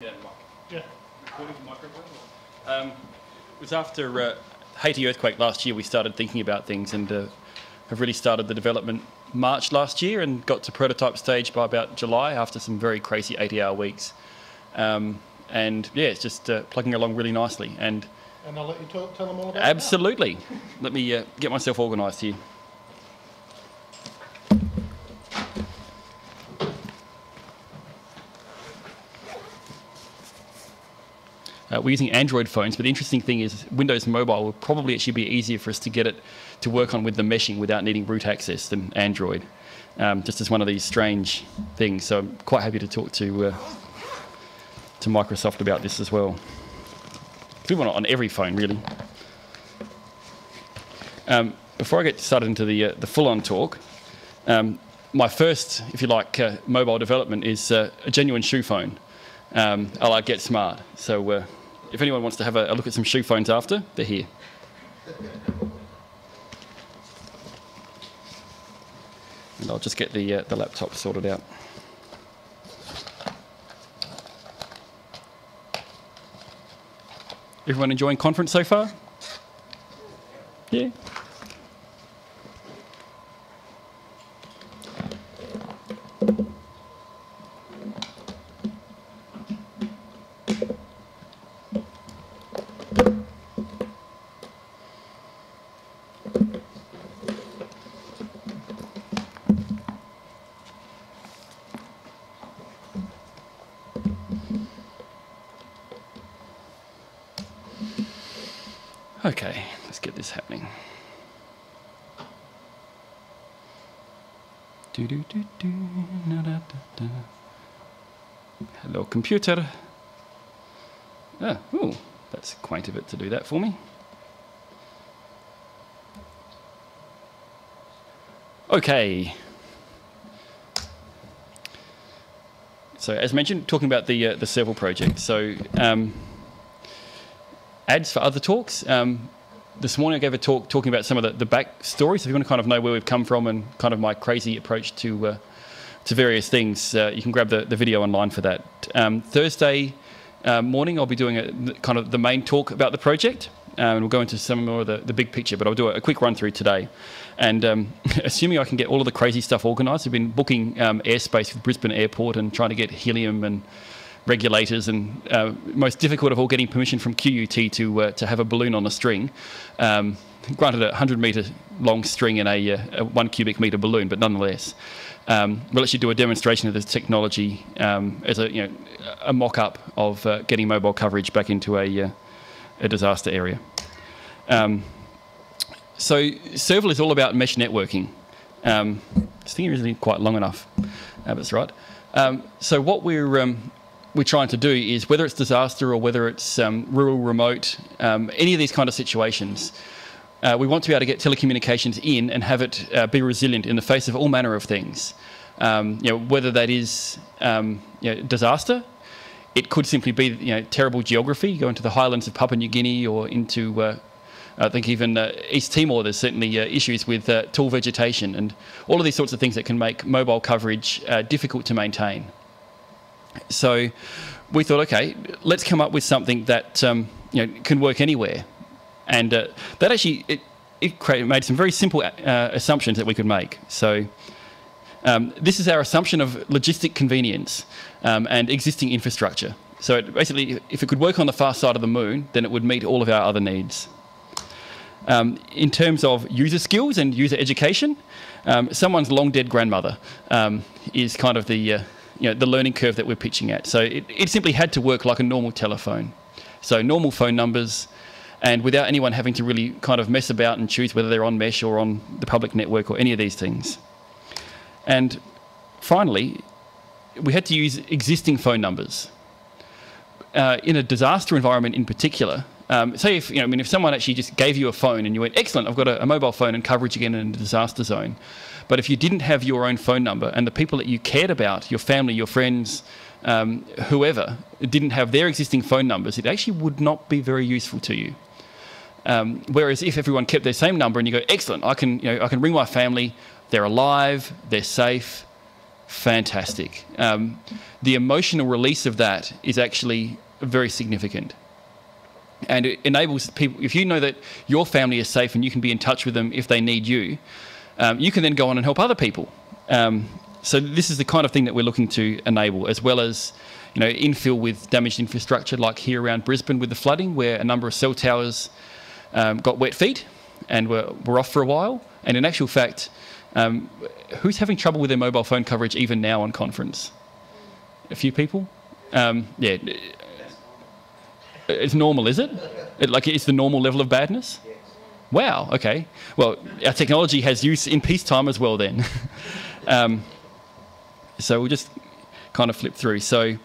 Yeah, Yeah. Um, it was after uh, Haiti earthquake last year we started thinking about things and uh, have really started the development March last year and got to prototype stage by about July after some very crazy 80-hour weeks. Um, and yeah, it's just uh, plugging along really nicely. And And I'll let you tell, tell them all about it. absolutely, let me uh, get myself organised here. Uh, we're using Android phones, but the interesting thing is Windows Mobile will probably actually be easier for us to get it to work on with the meshing without needing root access than Android. Um, just as one of these strange things. So I'm quite happy to talk to uh, to Microsoft about this as well. We want it on every phone, really. Um, before I get started into the uh, the full-on talk, um, my first, if you like, uh, mobile development is uh, a genuine shoe phone. Um, I like Get Smart. So uh, if anyone wants to have a, a look at some shoe phones after, they're here. And I'll just get the uh, the laptop sorted out. Everyone enjoying conference so far? Yeah. Okay, let's get this happening. Do-do-do-do, na-da-da-da. Hello, computer. Ah, ooh, that's quaint of it to do that for me. Okay. So, as mentioned, talking about the uh, the Serval project. So, um, ads for other talks. Um, this morning I gave a talk talking about some of the, the backstory. So if you want to kind of know where we've come from and kind of my crazy approach to uh, to various things, uh, you can grab the, the video online for that. Um, Thursday uh, morning I'll be doing a, kind of the main talk about the project. Um, and we'll go into some more of the, the big picture, but I'll do a, a quick run through today. And um, assuming I can get all of the crazy stuff organised, I've been booking um, airspace with Brisbane Airport and trying to get helium and regulators and uh, most difficult of all getting permission from QUT to uh, to have a balloon on a string. Um, granted, a 100 metre long string in a, uh, a, one cubic metre balloon, but nonetheless, um, we'll actually do a demonstration of this technology um, as a you know a mock-up of uh, getting mobile coverage back into a uh, a disaster area. Um, so Serval is all about mesh networking. Um, this thing isn't quite long enough. Uh, that's right. Um, so what we're um, we're trying to do is whether it's disaster or whether it's rural, remote, any of these kind of situations, uh, we want to be able to get telecommunications in and have it uh, be resilient in the face of all manner of things. Um, you know, whether that is um, you know, disaster, it could simply be you know terrible geography. You go into the highlands of Papua New Guinea or into uh, I think even uh, East Timor, there's certainly uh, issues with uh, tall vegetation and all of these sorts of things that can make mobile coverage difficult to maintain. So we thought, okay, let's come up with something that um, you know can work anywhere, and uh, that actually it, it created, made some very simple uh, assumptions that we could make. So. Um, this is our assumption of logistic convenience um, and existing infrastructure. So basically, if it could work on the far side of the moon, then it would meet all of our other needs. Um, in terms of user skills and user education, um, someone's long dead grandmother um, is kind of the uh, you know, the learning curve that we're pitching at. So it, it simply had to work like a normal telephone. So normal phone numbers, and without anyone having to really kind of mess about and choose whether they're on mesh or on the public network or any of these things. And finally, we had to use existing phone numbers. Uh, in a disaster environment in particular, um, say if you know, I mean, if someone actually just gave you a phone and you went, "Excellent, I've got a, a, mobile phone and coverage again in a disaster zone," but if you didn't have your own phone number and the people that you cared about, your family, your friends, um, whoever, didn't have their existing phone numbers, it actually would not be very useful to you. Um, whereas if everyone kept their same number and you go, "Excellent, I can, you know, I can ring my family. They're alive, they're safe." fantastic. Um, the emotional release of that is actually very significant. And it enables people, if you know that your family is safe and you can be in touch with them if they need you, um, you can then go on and help other people. Um, so this is the kind of thing that we're looking to enable, as well as you know infill with damaged infrastructure, like here around Brisbane with the flooding, where a number of cell towers um, got wet feet and were, were off for a while. And in actual fact, um, who's having trouble with their mobile phone coverage even now on conference? A few people. Um, yeah, it's normal, is it? it? Like it's the normal level of badness. Wow. Okay. Well, our technology has use in peacetime as well. Then. Um, so we'll just kind of flip through. So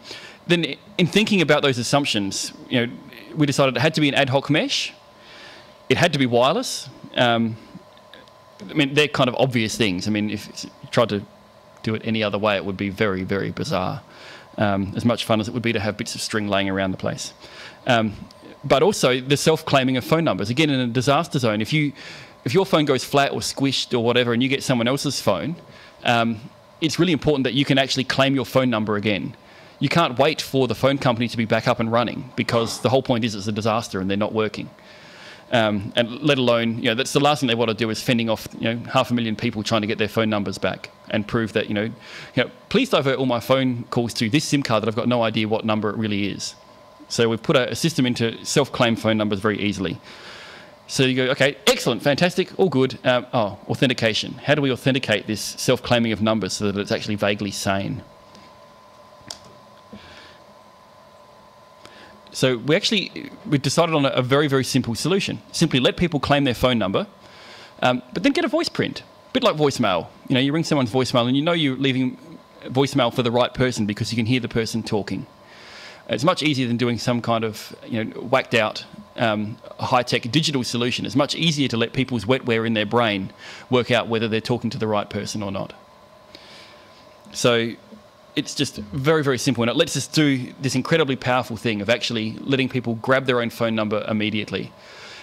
then, in thinking about those assumptions, you know, we decided it had to be an ad hoc mesh. It had to be wireless. Um, I mean, they're kind of obvious things. I mean, if you tried to do it any other way, it would be very, very bizarre. Um, as much fun as it would be to have bits of string laying around the place. Um, but also the self-claiming of phone numbers. Again, in a disaster zone, if you if your phone goes flat or squished or whatever, and you get someone else's phone, um, it's really important that you can actually claim your phone number again. You can't wait for the phone company to be back up and running because the whole point is it's a disaster and they're not working. Um, and let alone, you know, that's the last thing they want to do is fending off, you know, half a million people trying to get their phone numbers back and prove that, you know, you know, please divert all my phone calls to this SIM card that I've got no idea what number it really is. So we've put a, a system into self-claim phone numbers very easily. So you go, okay, excellent, fantastic, all good. Um, oh, authentication. How do we authenticate this self-claiming of numbers so that it's actually vaguely sane? So we actually we decided on a, very very simple solution. Simply let people claim their phone number, um, but then get a voice print. A bit like voicemail. You know, you ring someone's voicemail and you know you're leaving voicemail for the right person because you can hear the person talking. It's much easier than doing some kind of you know whacked out um, high tech digital solution. It's much easier to let people's wetware in their brain work out whether they're talking to the right person or not. So it's just very, very simple. And it lets us do this incredibly powerful thing of actually letting people grab their own phone number immediately.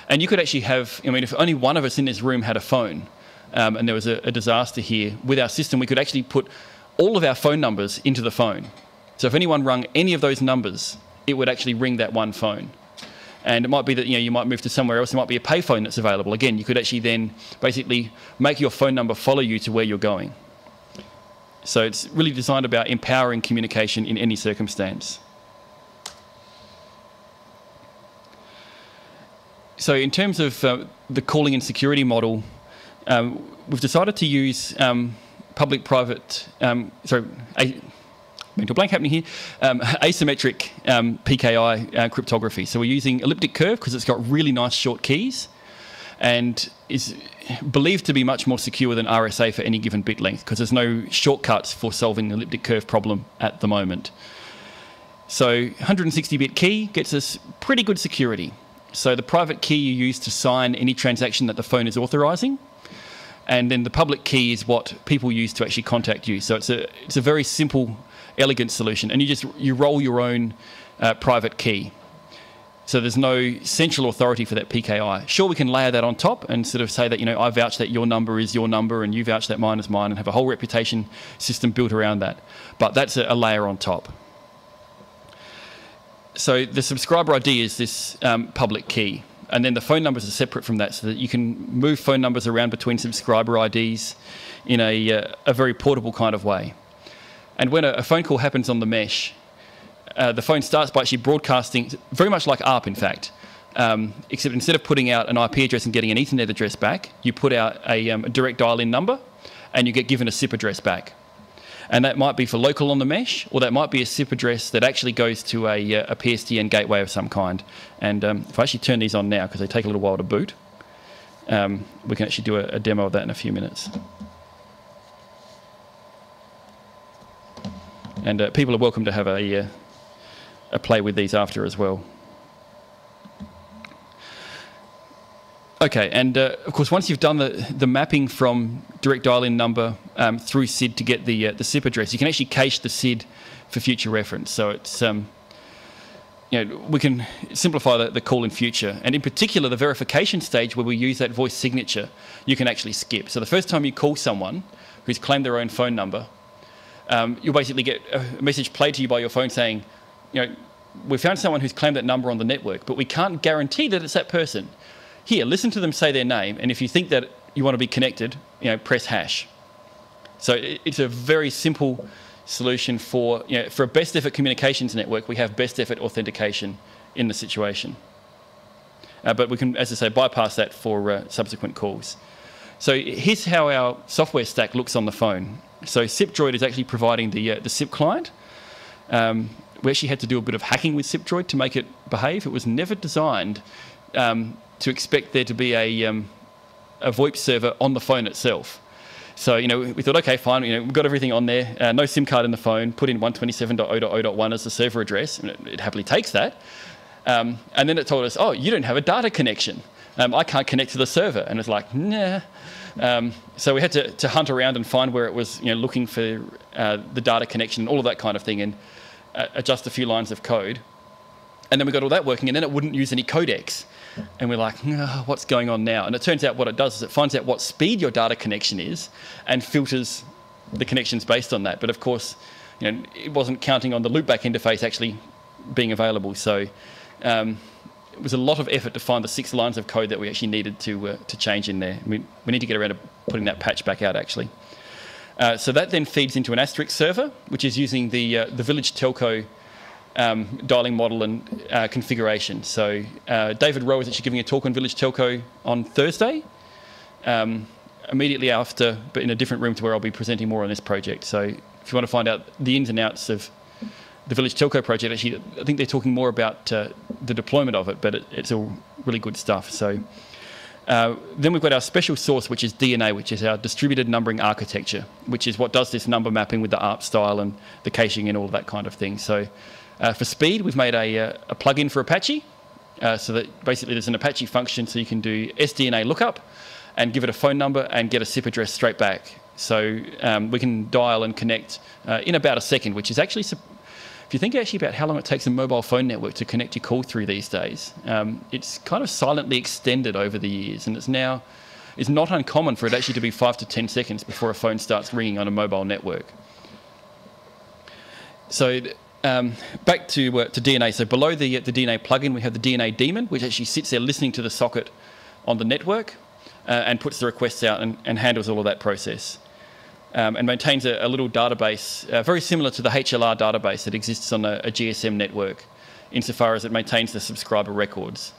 And you could actually have, I mean, if only one of us in this room had a phone um, and there was a, a disaster here, with our system, we could actually put all of our phone numbers into the phone. So if anyone rung any of those numbers, it would actually ring that one phone. And it might be that you know you might move to somewhere else. There might be a payphone that's available. Again, you could actually then basically make your phone number follow you to where you're going. So it's really designed about empowering communication in any circumstance. So in terms of uh, the calling and security model, um, we've decided to use um, public-private, um, sorry, a, mental blank happening here, um, asymmetric um, PKI uh, cryptography. So we're using elliptic curve because it's got really nice short keys and is believed to be much more secure than RSA for any given bit length because there's no shortcuts for solving the elliptic curve problem at the moment. So 160-bit key gets us pretty good security. So the private key you use to sign any transaction that the phone is authorizing, and then the public key is what people use to actually contact you. So it's a it's a very simple, elegant solution, and you just you roll your own uh, private key. So there's no central authority for that PKI. Sure, we can layer that on top and sort of say that, you know, I vouch that your number is your number and you vouch that mine is mine and have a whole reputation system built around that. But that's a, layer on top. So the subscriber ID is this um, public key. And then the phone numbers are separate from that so that you can move phone numbers around between subscriber IDs in a, uh, a very portable kind of way. And when a, a phone call happens on the mesh, uh, the phone starts by actually broadcasting, very much like ARP, in fact. Um, except instead of putting out an IP address and getting an Ethernet address back, you put out a, um, a direct dial-in number, and you get given a SIP address back. And that might be for local on the mesh, or that might be a SIP address that actually goes to a, uh, a PSTN gateway of some kind. And um, if I actually turn these on now, because they take a little while to boot, um, we can actually do a, a demo of that in a few minutes. And uh, people are welcome to have a, uh, a play with these after as well. Okay, and uh, of course, once you've done the, the mapping from direct dial-in number um, through SID to get the uh, the SIP address, you can actually cache the SID for future reference. So it's um, you know we can simplify the, the call in future, and in particular the verification stage where we use that voice signature, you can actually skip. So the first time you call someone who's claimed their own phone number, um, you'll basically get a message played to you by your phone saying, you know, we found someone who's claimed that number on the network, but we can't guarantee that it's that person. Here, listen to them say their name, and if you think that you want to be connected, you know, press hash. So it's a very simple solution for, you know, for a best effort communications network, we have best effort authentication in the situation. Uh, but we can, as I say, bypass that for uh, subsequent calls. So here's how our software stack looks on the phone. So SIPDroid is actually providing the, uh, the SIP client. Um, we actually had to do a bit of hacking with SIPDroid to make it behave. It was never designed um, to expect there to be a, um, a VoIP server on the phone itself. So, you know, we thought, okay, fine, you know, we've got everything on there, uh, no SIM card in the phone, put in 127.0.0.1 as the server address, and it, it happily takes that. Um, and then it told us, oh, you don't have a data connection. Um, I can't connect to the server. And it's like, nah. Um, so we had to, to, hunt around and find where it was, you know, looking for uh, the data connection, and all of that kind of thing, and adjust a few lines of code. And then we got all that working, and then it wouldn't use any codecs. And we're like, what's going on now? And it turns out what it does is it finds out what speed your data connection is and filters the connections based on that. But of course, you know, it wasn't counting on the loopback interface actually being available. So um, it was a lot of effort to find the six lines of code that we actually needed to, uh, to change in there. We, we need to get around to putting that patch back out actually. Uh, so that then feeds into an Asterisk server, which is using the, uh, the Village Telco um, dialing model and uh, configuration. So uh, David Rowe is actually giving a talk on Village Telco on Thursday, um, immediately after, but in a different room to where I'll be presenting more on this project. So if you want to find out the ins and outs of the Village Telco project, actually, I think they're talking more about uh, the deployment of it, but it, it's all really good stuff. So. Uh, then we've got our special source, which is DNA, which is our distributed numbering architecture, which is what does this number mapping with the ARP style and the caching and all that kind of thing. So uh, for speed, we've made a, uh, a plugin for Apache, uh, so that basically there's an Apache function so you can do SDNA lookup and give it a phone number and get a SIP address straight back. So um, we can dial and connect uh, in about a second, which is actually, if you think actually about how long it takes a mobile phone network to connect your call through these days, um, it's kind of silently extended over the years, and it's now it's not uncommon for it actually to be five to ten seconds before a phone starts ringing on a mobile network. So um, back to, uh, to DNA. So below the, the DNA plugin, we have the DNA daemon, which actually sits there listening to the socket on the network uh, and puts the requests out and, and, handles all of that process. Um, and maintains a, a little database uh, very similar to the HLR database that exists on a, a GSM network, insofar as it maintains the subscriber records.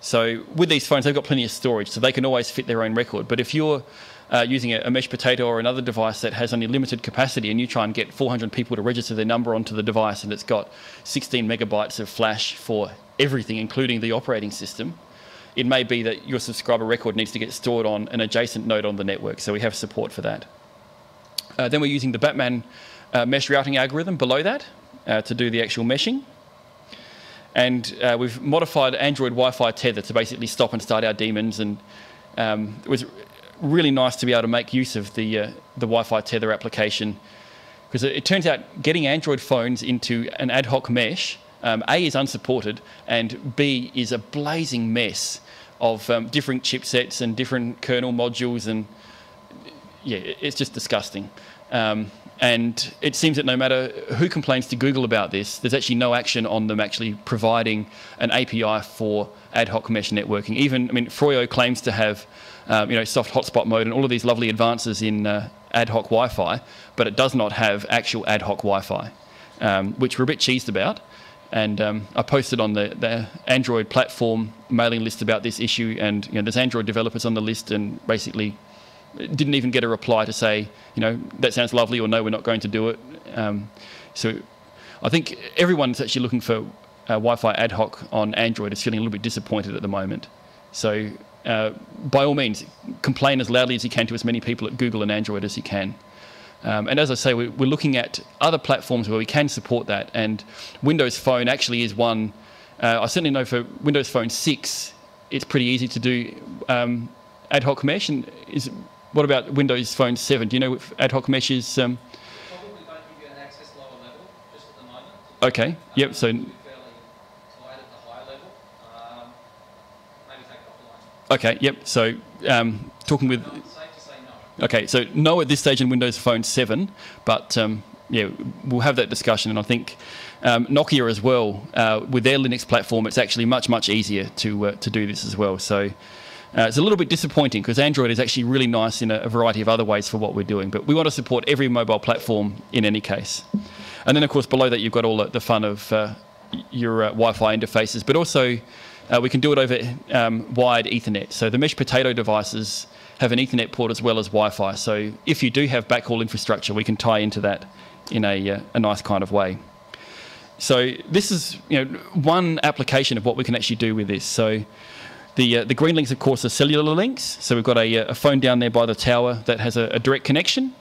So with these phones, they've got plenty of storage, so they can always fit their own record. But if you're uh, using a, a, mesh potato or another device that has only limited capacity and you try and get 400 people to register their number onto the device and it's got 16 megabytes of flash for everything, including the operating system, it may be that your subscriber record needs to get stored on an adjacent node on the network. So we have support for that. Uh, then we're using the Batman uh, mesh routing algorithm below that uh, to do the actual meshing. And uh, we've modified Android Wi-Fi tether to basically stop and start our daemons and um, it was really nice to be able to make use of the, uh, the Wi-Fi tether application because it, it, turns out getting Android phones into an ad hoc mesh, um, A is unsupported and B is a blazing mess of um, different chipsets and different kernel modules and yeah, it's just disgusting. Um, and it seems that no matter who complains to Google about this, there's actually no action on them actually providing an API for ad hoc mesh networking. Even, I mean, Froyo claims to have um, you know, soft hotspot mode and all of these lovely advances in uh, ad hoc Wi-Fi, but it does not have actual ad hoc Wi-Fi, um, which we're a bit cheesed about. And um, I posted on the, the, Android platform mailing list about this issue, and you know, there's Android developers on the list, and basically didn't even get a reply to say, you know, that sounds lovely, or no, we're not going to do it. Um, so I think everyone's actually looking for uh, Wi-Fi ad hoc on Android is feeling a little bit disappointed at the moment. So uh, by all means, complain as loudly as you can to as many people at Google and Android as you can. Um, and as I say, we, are looking at other platforms where we can support that. And Windows Phone actually is one. Uh, I certainly know for Windows Phone 6, it's pretty easy to do um, ad hoc mesh. And is what about Windows Phone 7? Do you know if ad hoc mesh is? Um, probably don't give you an access lower level, just at the moment? okay. Yep. So Okay, yep. So um, talking with. Okay, so no at this stage in Windows Phone 7, but um, yeah, we'll have that discussion. And I think um, Nokia as well, uh, with their Linux platform, it's actually much much easier to uh, to do this as well. So. Uh, it's a little bit disappointing because Android is actually really nice in a, a, variety of other ways for what we're doing, but we want to support every mobile platform in any case. And then, of course, below that, you've got all the, the fun of uh, your uh, Wi Fi interfaces, but also uh, we can do it over um, wired Ethernet. So the Mesh Potato devices have an Ethernet port as well as Wi Fi. So if you do have backhaul infrastructure, we can tie into that in a, uh, a nice kind of way. So this is you know, one application of what we can actually do with this. So the, uh, the green links, of course, are cellular links. So we've got a, a phone down there by the tower that has a, a, direct connection.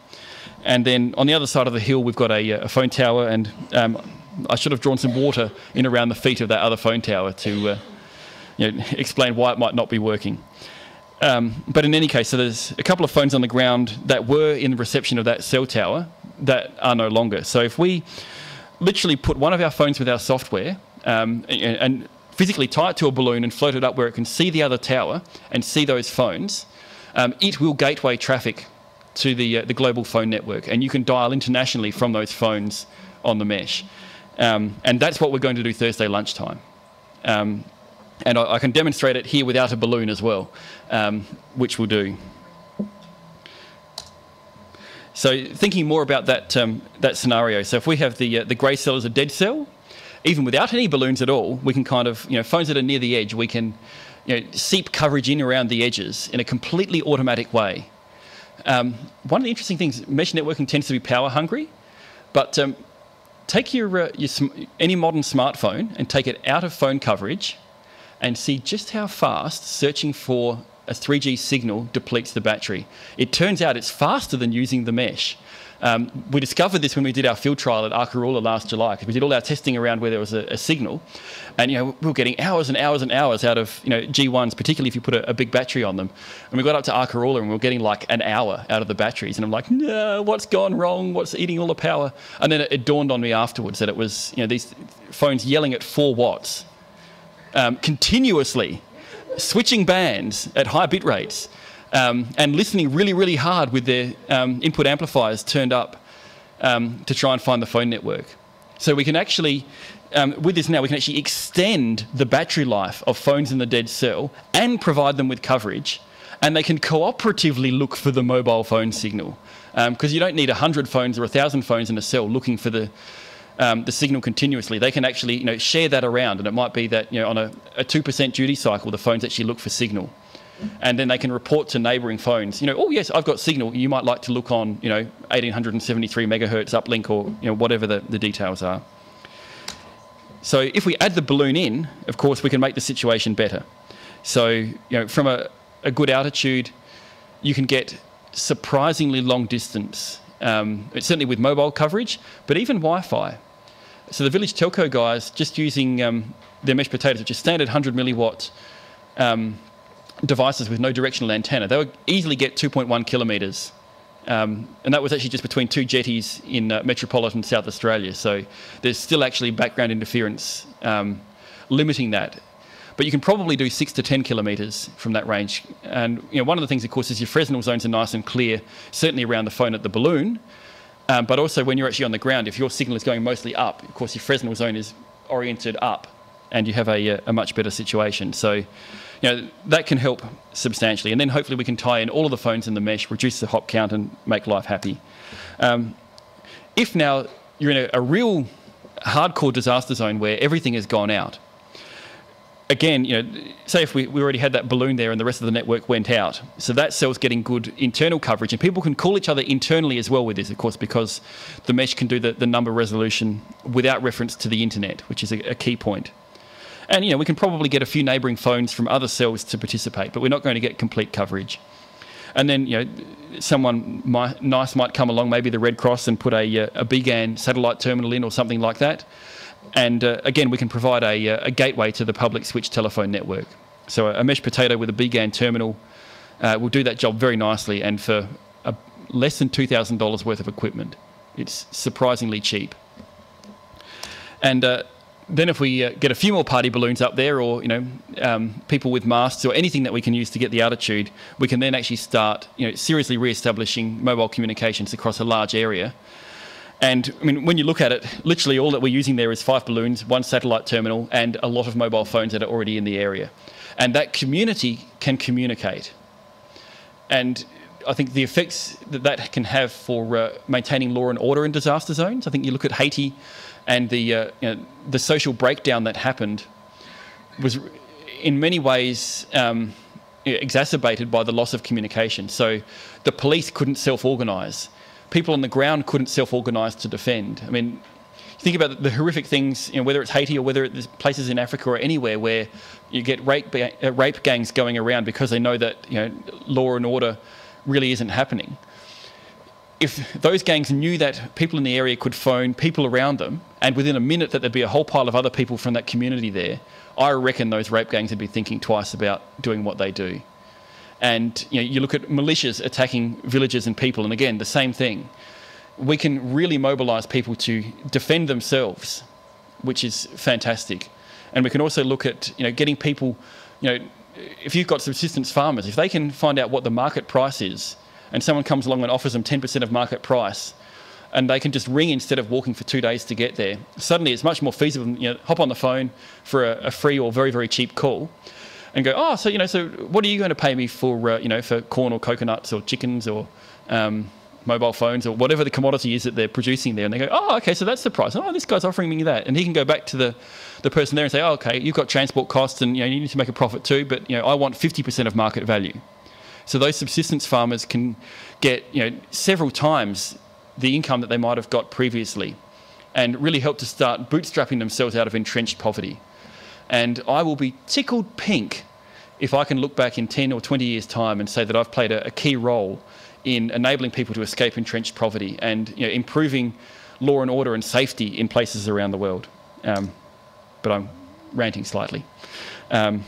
And then on the other side of the hill, we've got a, a phone tower. And um, I should have drawn some water in around the feet of that other phone tower to uh, you know, explain why it might not be working. Um, but in any case, so there's a couple of phones on the ground that were in the reception of that cell tower that are no longer. So if we literally put one of our phones with our software um, and, and physically tie it to a balloon and float it up where it can see the other tower and see those phones, um, it will gateway traffic to the, uh, the global phone network. And you can dial internationally from those phones on the mesh. Um, and that's what we're going to do Thursday lunchtime. Um, and I, I, can demonstrate it here without a balloon as well, um, which we'll do. So thinking more about that, um, that scenario. So if we have the, uh, the grey cell as a dead cell, even without any balloons at all, we can kind of, you know, phones that are near the edge, we can you know, seep coverage in around the edges in a completely automatic way. Um, one of the interesting things, mesh networking tends to be power hungry, but um, take your, uh, your any modern smartphone and take it out of phone coverage and see just how fast searching for a 3G signal depletes the battery. It turns out it's faster than using the mesh. Um, we discovered this when we did our field trial at Arkaroola last July because we did all our testing around where there was a, a, signal, and you know we were getting hours and hours and hours out of you know G1s, particularly if you put a, a big battery on them. And we got up to Arkaroola and we were getting like an hour out of the batteries, and I'm like, no, what's gone wrong? What's eating all the power? And then it, it dawned on me afterwards that it was you know these phones yelling at four watts um, continuously, switching bands at high bit rates um, and listening really, really hard with their um, input amplifiers turned up um, to try and find the phone network. So we can actually, um, with this now, we can actually extend the battery life of phones in the dead cell and provide them with coverage. And they can cooperatively look for the mobile phone signal. Because um, you don't need 100 phones or 1,000 phones in a cell looking for the, um, the signal continuously. They can actually you know, share that around, and it might be that you know, on a, a 2% duty cycle, the phones actually look for signal and then they can report to neighbouring phones. You know, oh yes, I've got signal. You might like to look on, you know, 1873 megahertz uplink or you know whatever the, the details are. So if we add the balloon in, of course, we can make the situation better. So you know, from a, a good altitude, you can get surprisingly long distance. Um, certainly with mobile coverage, but even Wi-Fi. So the village telco guys just using um, their mesh potatoes, which is standard 100 milliwatt um, devices with no directional antenna, they would easily get 2.1 kilometres. Um, and that was actually just between two jetties in uh, metropolitan South Australia. So there's still actually background interference um, limiting that. But you can probably do six to 10 kilometres from that range. And you know, one of the things, of course, is your Fresnel zones are nice and clear, certainly around the phone at the balloon. Um, but also when you're actually on the ground, if your signal is going mostly up, of course, your Fresnel zone is oriented up and you have a, a much better situation. So you know, that can help substantially. And then hopefully we can tie in all of the phones in the mesh, reduce the hop count, and make life happy. Um, if now you're in a, a, real hardcore disaster zone where everything has gone out, again, you know, say if we, we already had that balloon there and the rest of the network went out, so that cell's getting good internal coverage, and people can call each other internally as well with this, of course, because the mesh can do the, the number resolution without reference to the internet, which is a, a key point. And you know, we can probably get a few neighbouring phones from other cells to participate, but we're not going to get complete coverage. And then you know, someone might, nice might come along, maybe the Red Cross, and put a, uh, a BGAN satellite terminal in or something like that. And uh, again, we can provide a, uh, a, gateway to the public switch telephone network. So a, a mesh potato with a BGAN terminal uh, will do that job very nicely, and for a, less than two thousand dollars worth of equipment, it's surprisingly cheap. And uh, then if we uh, get a few more party balloons up there or you know um, people with masks or anything that we can use to get the altitude we can then actually start you know seriously re-establishing mobile communications across a large area And I mean, when you look at it, literally all that we're using there is five balloons, one satellite terminal, and a lot of mobile phones that are already in the area. And that community can communicate. And I think the effects that that can have for uh, maintaining law and order in disaster zones. I think you look at Haiti, and the uh, you know, the social breakdown that happened was in many ways um, exacerbated by the loss of communication. So the police couldn't self-organise. People on the ground couldn't self-organise to defend. I mean, think about the horrific things, you know, whether it's Haiti or whether it's places in Africa or anywhere where you get rape, uh, rape gangs going around because they know that you know, law and order really isn't happening. If those gangs knew that people in the area could phone people around them, and within a minute that there'd be a whole pile of other people from that community there, I reckon those rape gangs would be thinking twice about doing what they do. And you, know, you look at militias attacking villages and people, and again, the same thing. We can really mobilise people to defend themselves, which is fantastic. And we can also look at you know getting people, you know, if you've got subsistence farmers, if they can find out what the market price is, and someone comes along and offers them 10% of market price, and they can just ring instead of walking for two days to get there, suddenly it's much more feasible. You know, hop on the phone for a, a free or very very cheap call, and go, oh, so you know, so what are you going to pay me for, uh, you know, for corn or coconuts or chickens or um, mobile phones or whatever the commodity is that they're producing there. And they go, oh, okay, so that's the price. Oh, this guy's offering me that. And he can go back to the, the person there and say, oh, okay, you've got transport costs and you, know, you need to make a profit too, but you know, I want 50% of market value. So those subsistence farmers can get you know, several times the income that they might have got previously and really help to start bootstrapping themselves out of entrenched poverty. And I will be tickled pink if I can look back in 10 or 20 years' time and say that I've played a, a key role in enabling people to escape entrenched poverty and you know, improving law and order and safety in places around the world. Um, but I'm ranting slightly. Um,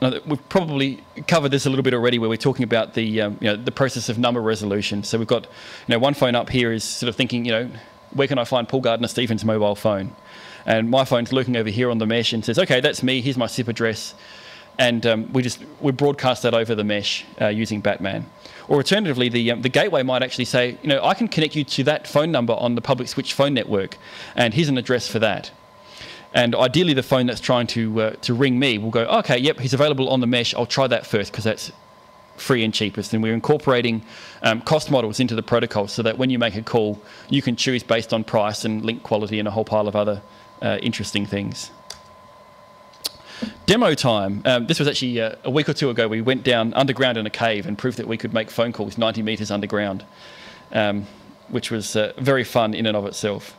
we've probably covered this a little bit already, where we're talking about the um, you know the process of number resolution. So we've got you know one phone up here is sort of thinking you know where can I find Paul Gardner-Stephen's mobile phone, and my phone's looking over here on the mesh and says okay that's me. Here's my SIP address, and um, we just we broadcast that over the mesh uh, using Batman. Or alternatively, the, um, the gateway might actually say, you know, I can connect you to that phone number on the public switch phone network, and here's an address for that. And ideally, the phone that's trying to, uh, to ring me will go, okay, yep, he's available on the mesh. I'll try that first because that's free and cheapest. And we're incorporating um, cost models into the protocol so that when you make a call, you can choose based on price and link quality and a whole pile of other uh, interesting things. Demo time. Um, this was actually uh, a week or two ago. We went down underground in a cave and proved that we could make phone calls 90 metres underground, um, which was uh, very fun in and of itself.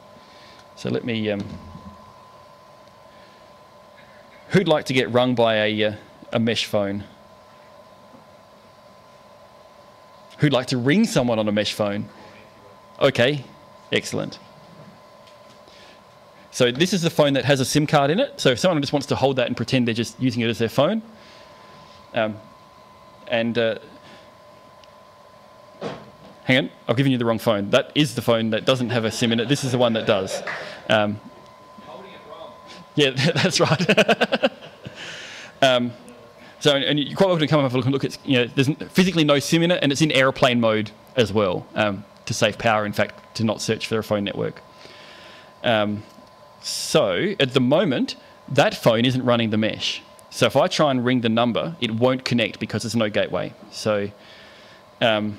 So let me. Who'd like to get rung by a, uh, a mesh phone? Who'd like to ring someone on a mesh phone? Okay, excellent. So this is the phone that has a SIM card in it. So if someone just wants to hold that and pretend they're just using it as their phone, um, and uh, hang on, I've given you the wrong phone. That is the phone that doesn't have a SIM in it. This is the one that does. Um, yeah, that's right. um, so, and you're quite to come up and look look at, you know, there's physically no SIM in it, and it's in aeroplane mode as well um, to save power, in fact, to not search for a phone network. Um, so at the moment, that phone isn't running the mesh. So if I try and ring the number, it won't connect because there's no gateway. So um,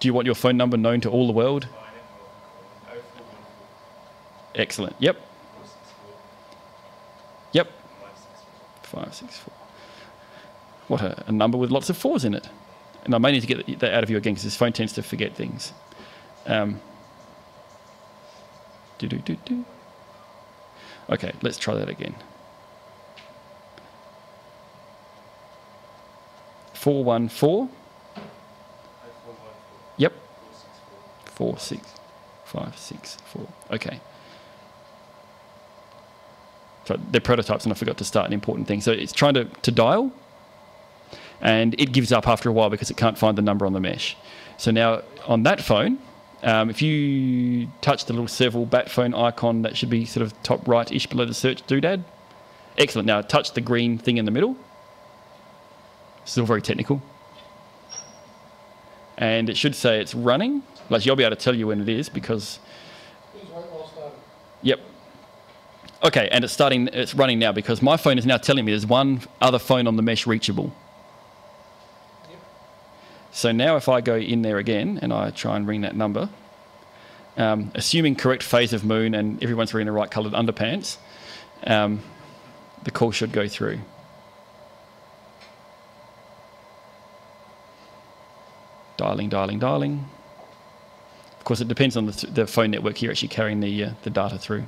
do you want your phone number known to all the world? Excellent. Yep. Yep. 564. What a, a, number with lots of fours in it. And I may need to get that out of you again because this phone tends to forget things. Um, do, do, do, do. Okay, let's try that again. 414. Yep. 46564. Okay. So they're prototypes, and I forgot to start an important thing. So it's trying to, to dial, and it gives up after a while because it can't find the number on the mesh. So now on that phone, um, if you touch the little Serval bat phone icon, that should be sort of top right-ish below the search doodad. Excellent. Now touch the green thing in the middle. Still very technical. and it should say it's running. Like you'll be able to tell you when it is because, Please wait while starting. yep. Okay, and it's starting. It's running now because my phone is now telling me there's one other phone on the mesh reachable. Yep. So now if I go in there again and I try and ring that number, um, assuming correct phase of moon and everyone's wearing the right coloured underpants, um, the call should go through. Dialing, dialing, dialing. Of course, it depends on the, th- the phone network you're actually carrying the, uh, the data through.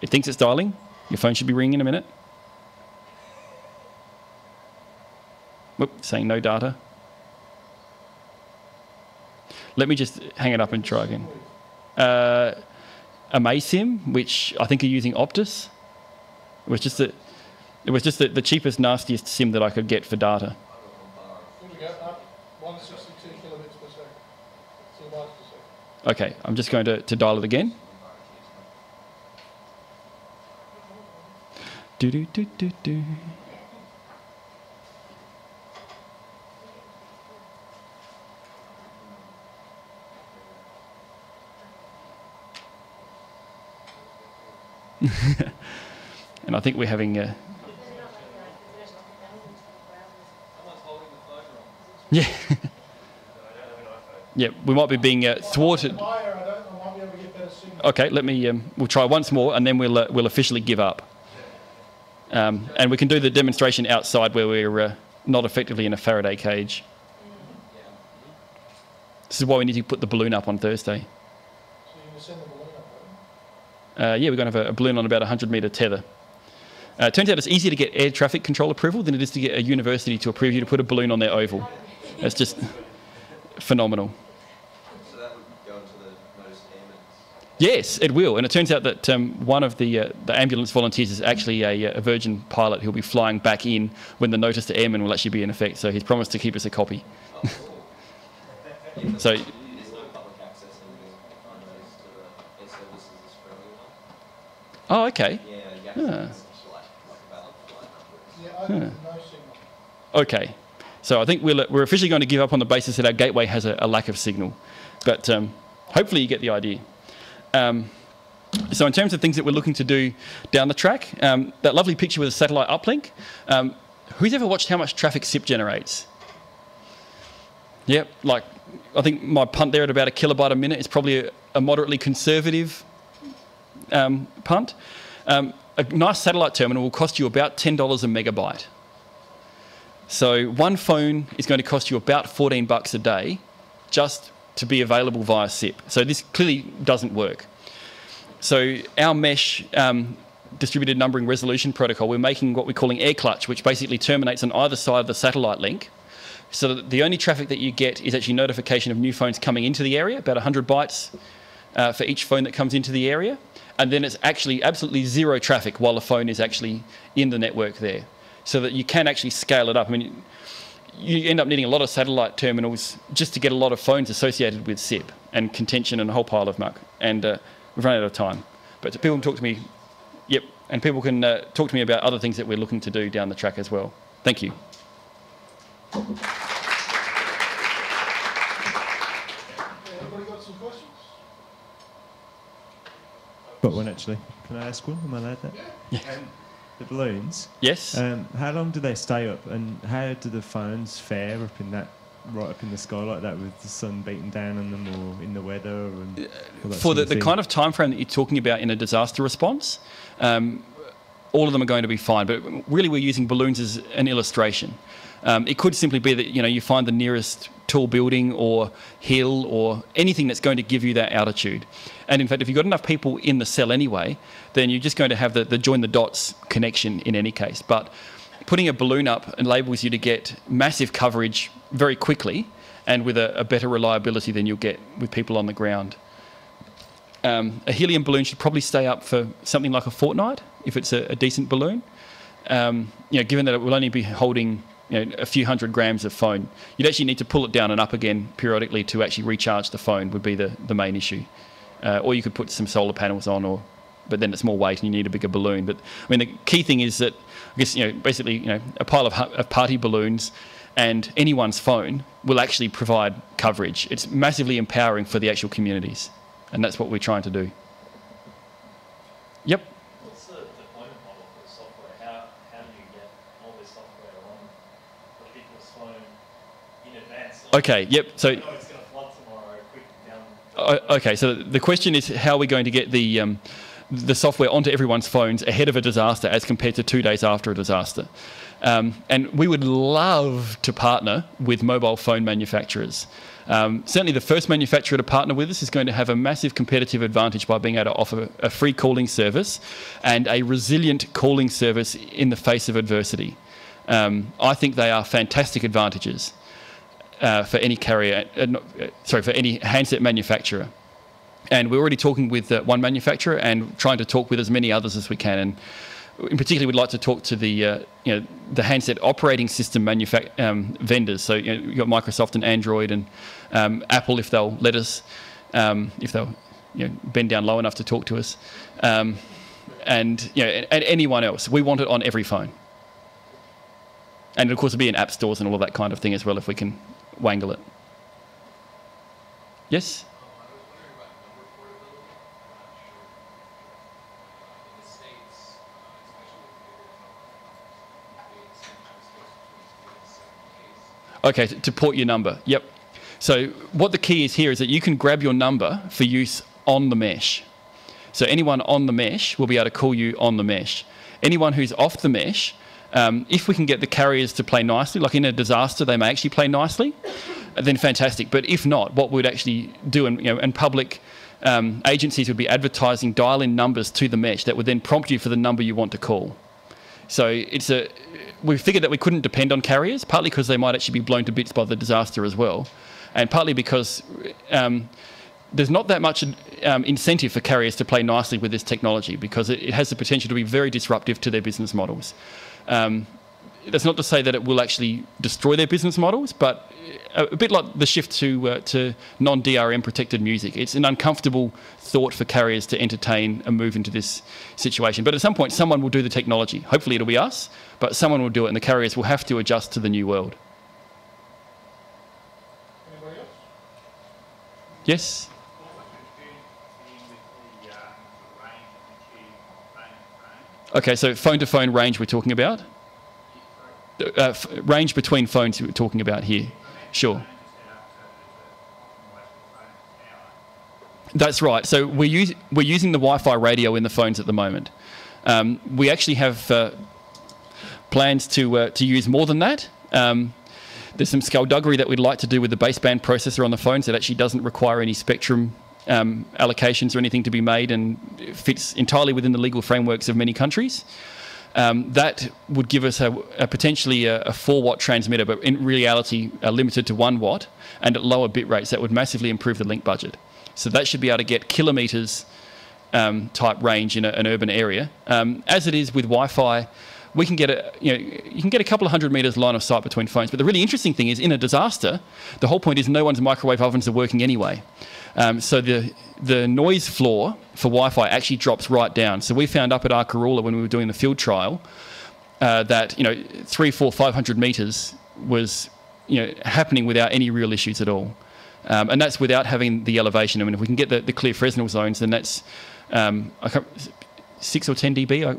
It thinks it's dialing. Your phone should be ringing in a minute. Whoop, saying no data. Let me just hang it up and try again. Uh, Amaysim, which I think are using Optus. It was just the, it was just the, the cheapest, nastiest SIM that I could get for data. Here we go, up, 162 kilobits per second. Two bytes per second. Okay, I'm just going to, to dial it again. Do do do do do. and I think we're having a. Yeah. yeah, we might be being uh, thwarted. Higher, I don't, I might be able to get better signal. Okay, let me. Um, we'll try once more, and then we'll uh, we'll officially give up. Um, and we can do the demonstration outside where we're uh, not effectively in a Faraday cage. This is why we need to put the balloon up on Thursday. So? Uh, yeah, we're going to have a, balloon on about a 100 metre tether. Uh, it turns out it's easier to get air traffic control approval than it is to get a university to approve you to put a balloon on their oval. It's just phenomenal. So that would go into the most airmen's. Yes, it will. And it turns out that um, one of the, uh, the ambulance volunteers is actually a, uh, a Virgin pilot who'll be flying back in when the notice to airmen will actually be in effect. So he's promised to keep us a copy. so, oh, okay. Yeah, Ah. Okay. So I think we'll, we're officially going to give up on the basis that our gateway has a, a lack of signal. But um, hopefully you get the idea. Um, so in terms of things that we're looking to do down the track, um, that lovely picture with a satellite uplink, um, who's ever watched how much traffic SIP generates? Yep, like I think my punt there at about a kilobyte a minute is probably a, a moderately conservative um, punt. Um, a nice satellite terminal will cost you about $10 a megabyte. So one phone is going to cost you about 14 bucks a day just to be available via SIP. So this clearly doesn't work. So our mesh um, distributed numbering resolution protocol, we're making what we're calling air clutch, which basically terminates on either side of the satellite link. So that the only traffic that you get is actually notification of new phones coming into the area, about 100 bytes uh, for each phone that comes into the area. And then it's actually absolutely zero traffic while the phone is actually in the network there. So that you can actually scale it up. I mean, you end up needing a lot of satellite terminals just to get a lot of phones associated with SIP and contention and a whole pile of muck. And uh, we've run out of time. But people can talk to me, yep, and people can uh, talk to me about other things that we're looking to do down the track as well. Thank you. Anybody got some questions? Got one actually. Can I ask one? Am I allowed that? Yeah. Um, the balloons. Yes? Um, how long do they stay up, and how do the phones fare up in that, right up in the sky like that, with the sun beating down on them, or in the weather? And for the, the kind of time frame that you're talking about in a disaster response, um, all of them are going to be fine. But really, we're using balloons as an illustration. Um, it could simply be that you know you find the nearest tall building or hill or anything that's going to give you that altitude. And in fact, if you've got enough people in the cell anyway, then you're just going to have the, the join the dots connection in any case. But putting a balloon up enables you to get massive coverage very quickly and with a, a better reliability than you'll get with people on the ground. Um, a helium balloon should probably stay up for something like a fortnight if it's a, a decent balloon. Um, you know, given that it will only be holding you know, a few hundred grams of phone, you'd actually need to pull it down and up again periodically to actually recharge the phone. Would be the, the main issue. Uh, or you could put some solar panels on, or but then it's more weight and you need a bigger balloon. But I mean, the key thing is that I guess you know basically you know a pile of, of party balloons and anyone's phone will actually provide coverage. It's massively empowering for the actual communities, and that's what we're trying to do. Yep. What's the deployment model for the software? How, how do you get all this software on the people's phone in advance? Like, Okay. Yep. So. I know it's going to flood tomorrow, quick down. O- Okay, so the question is how are we going to get the um, the software onto everyone's phones ahead of a disaster as compared to two days after a disaster? Um, and we would love to partner with mobile phone manufacturers. Um, certainly, the first manufacturer to partner with us is going to have a massive competitive advantage by being able to offer a free calling service and a resilient calling service in the face of adversity. Um, I think they are fantastic advantages uh, for any carrier, uh, not, uh, sorry, for any handset manufacturer. And we're already talking with uh, one manufacturer and trying to talk with as many others as we can. And in particular, we'd like to talk to the uh, you know the handset operating system manufac- um, vendors. So you know, you've got Microsoft and Android and um, Apple if they'll let us, um, if they'll you know, bend down low enough to talk to us, um, and you know and, and anyone else. We want it on every phone. And of course, it'll be in app stores and all of that kind of thing as well if we can wangle it. Yes. Okay, to port your number. Yep. So what the key is here is that you can grab your number for use on the mesh. So anyone on the mesh will be able to call you on the mesh. Anyone who's off the mesh, um, if we can get the carriers to play nicely, like in a disaster, they may actually play nicely, then fantastic. But if not, what we'd actually do, and you know, and public um, agencies would be advertising dial-in numbers to the mesh that would then prompt you for the number you want to call. So it's a we figured that we couldn't depend on carriers, partly because they might actually be blown to bits by the disaster as well, and partly because um, there's not that much um, incentive for carriers to play nicely with this technology because it, it has the potential to be very disruptive to their business models. Um, that's not to say that it will actually destroy their business models, but a, a bit like the shift to uh, to non-DRM protected music. It's an uncomfortable thought for carriers to entertain a move into this situation. But at some point, someone will do the technology. Hopefully, it'll be us, but someone will do it, and the carriers will have to adjust to the new world. Anybody else? Yes. Okay, so phone-to-phone range we're talking about. Uh, range between phones we're talking about here. Sure. That's right. So we're, we're using the Wi-Fi radio in the phones at the moment. Um, we actually have uh, plans to uh, to use more than that. Um, there's some skullduggery that we'd like to do with the baseband processor on the phones that actually doesn't require any spectrum um, allocations or anything to be made and fits entirely within the legal frameworks of many countries. Um, that would give us a, a potentially a, a 4 watt transmitter, but in reality, uh, limited to 1 watt and at lower bit rates. That would massively improve the link budget. So that should be able to get kilometres um, type range in a, an urban area. Um, as it is with Wi-Fi, we can get a you know you can get a couple of hundred meters line of sight between phones. But the really interesting thing is, in a disaster, the whole point is no one's microwave ovens are working anyway. Um, so the the noise floor for Wi-Fi actually drops right down. So we found up at Arkaroola when we were doing the field trial uh, that you know three, four, five hundred meters was you know happening without any real issues at all. Um, and that's without having the elevation. I mean, if we can get the, the clear Fresnel zones, then that's um, I can't, six or 10 dB. I,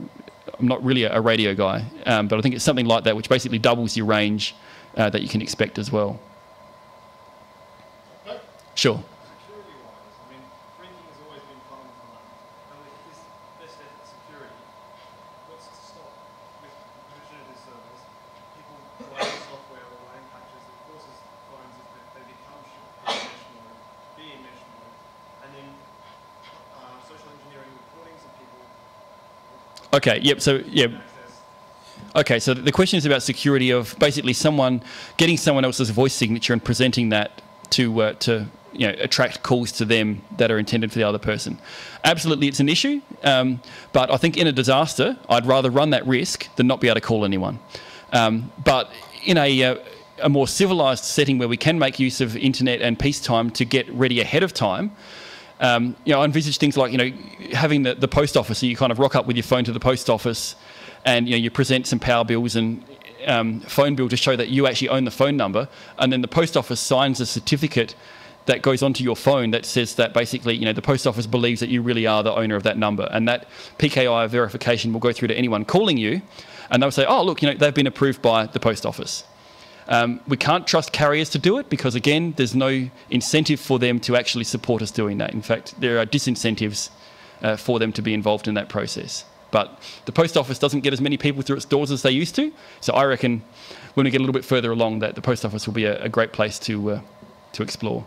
I'm not really a, a radio guy, um, but I think it's something like that, which basically doubles your range uh, that you can expect as well. Sure. Security wise, I mean, drinking has always been part of fun. And with this best effort security, what's to stop with provision of this service? People provide software or line patches that forces phones if they, they become sh- mesh mode, be in mesh mode, and then uh, social engineering recordings of people Okay. Yep. So yeah. Okay. So the question is about security of basically someone getting someone else's voice signature and presenting that to uh, to you know attract calls to them that are intended for the other person. Absolutely, it's an issue. Um, but I think in a disaster, I'd rather run that risk than not be able to call anyone. Um, but in a uh, a more civilized setting where we can make use of internet and peacetime to get ready ahead of time, um, you know, I envisage things like you know having the, the post office. So you kind of rock up with your phone to the post office, and you know you present some power bills and um, phone bill to show that you actually own the phone number, and then the post office signs a certificate that goes onto your phone that says that basically, you know, the post office believes that you really are the owner of that number, and that PKI verification will go through to anyone calling you, and they'll say, oh, look, you know, they've been approved by the post office. Um, we can't trust carriers to do it because, again, there's no incentive for them to actually support us doing that. In fact, there are disincentives uh, for them to be involved in that process. But the post office doesn't get as many people through its doors as they used to. So I reckon when we get a little bit further along, that the post office will be a, a great place to uh, to explore.